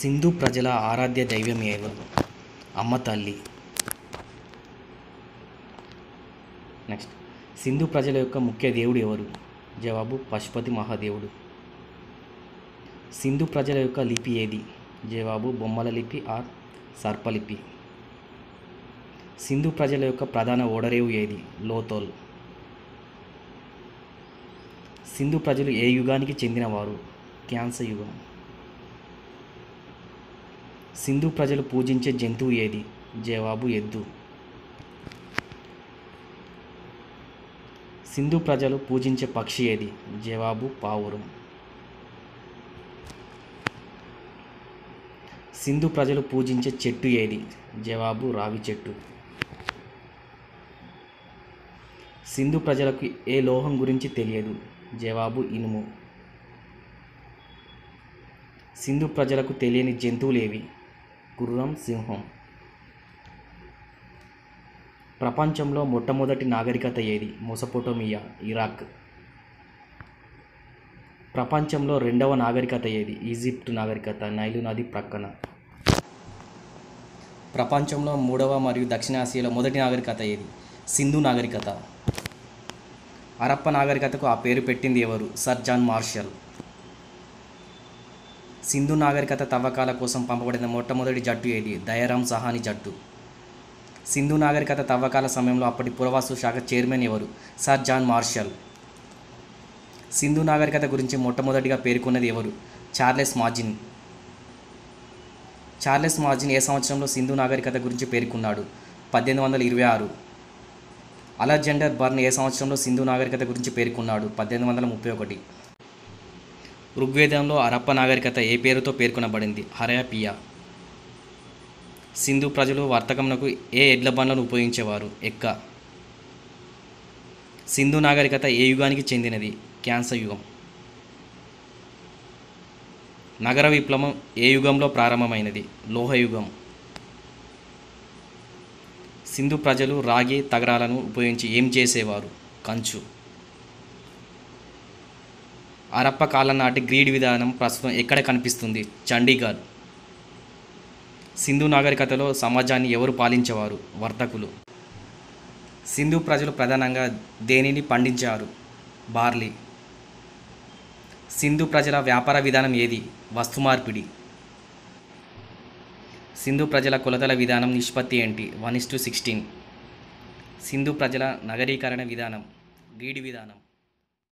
సింధు ప్రజల ఆరాధ్య దైవం ఎవరు? అమ్మ తల్లి. నెక్స్ట్ సింధు ప్రజల యొక్క ముఖ్య దేవుడు ఎవరు? జవాబు పశుపతి మహాదేవుడు. సింధు ప్రజల యొక్క లిపి ఏది? జవాబు బొమ్మల లిపి ఆర్ సర్పలిపి. సింధు ప్రజల యొక్క ప్రధాన ఓడరేవు ఏది? లోతోల్. సింధు ప్రజలు ఏ యుగానికి చెందినవారు? క్యాన్సర్ యుగం. సింధు ప్రజలు పూజించే జంతువు ఏది? జవాబు ఎద్దు. సింధు ప్రజలు పూజించే పక్షి ఏది? జవాబు పావురం. సింధు ప్రజలు పూజించే చెట్టు ఏది? జవాబు రావి చెట్టు. సింధు ప్రజలకు ఏ లోహం గురించి తెలియదు? జవాబు ఇనుము. సింధు ప్రజలకు తెలియని జంతువులు ఏవి? గుర్రం సింహం. ప్రపంచంలో మొట్టమొదటి నాగరికత ఏది? Mesopotamia Iraq. ప్రపంచంలో రెండవ నాగరికత ఏది? ఈజిప్ట్ నాగరికత నైలు నది ప్రక్కన. ప్రపంచంలో మూడవ మరియు దక్షిణాసియాలో మొదటి నాగరికత ఏది? సింధు నాగరికత. హరప్ప నాగరికతకు ఆ పేరు పెట్టింది ఎవరు? Sir John martial. సింధు నాగరికత తవ్వకాల కోసం పంపబడిన మొట్టమొదటి జట్టు ఏది? దయారాం సహాని జట్టు. సింధు నాగరికత తవ్వకాల సమయంలో అప్పటి పురవాసు శాఖ చైర్మన్ ఎవరు? Sir John martial. సింధు నాగరికత గురించి మొట్టమొదటిగా పేర్కొన్నది ఎవరు? చార్లెస్ మార్జిన్ చార్లెస్ మార్జిన్ ఏ సంవత్సరంలో సింధు నాగరికత గురించి పేర్కొన్నాడు? పద్దెనిమిది వందల ఇరవై ఆరు. అలెగ్జాండర్ బర్న్ ఏ సంవత్సరంలో సింధు నాగరికత గురించి పేర్కొన్నాడు? పద్దెనిమిది వందల ముప్పై ఒకటి. ఋగ్వేదంలో హరప్ప నాగరికత ఏ పేరుతో పేర్కొనబడింది? హరయపియా సింధు ప్రజలు వర్తకమునకు ఏ ఎడ్ల బండ్లను ఉపయోగించేవారు? ఎక్క. సింధు నాగరికత ఏ యుగానికి చెందినది? క్యాన్సర్ యుగం. నగర విప్లవం ఏ యుగంలో ప్రారంభమైనది? లోహయుగం సింధు ప్రజలు రాగి తగరాలను ఉపయోగించి ఏం చేసేవారు? కంచు. హరప్ప కాలం నాటి గ్రీడ్ విధానం ప్రస్తుతం ఎక్కడ కనిపిస్తుంది? చండీగఢ్. సింధు నాగరికతలో సమాజాన్ని ఎవరు పాలించేవారు? వర్తకులు. సింధు ప్రజలు ప్రధానంగా దేనిని పండించారు? బార్లీ. సింధు ప్రజల వ్యాపార విధానం ఏది? వస్తు మార్పిడి. సింధు ప్రజల కొలతల విధానం నిష్పత్తి ఏంటి? One is to sixteen. Sindhu ప్రజల నగరీకరణ విధానం గీడి విధానం.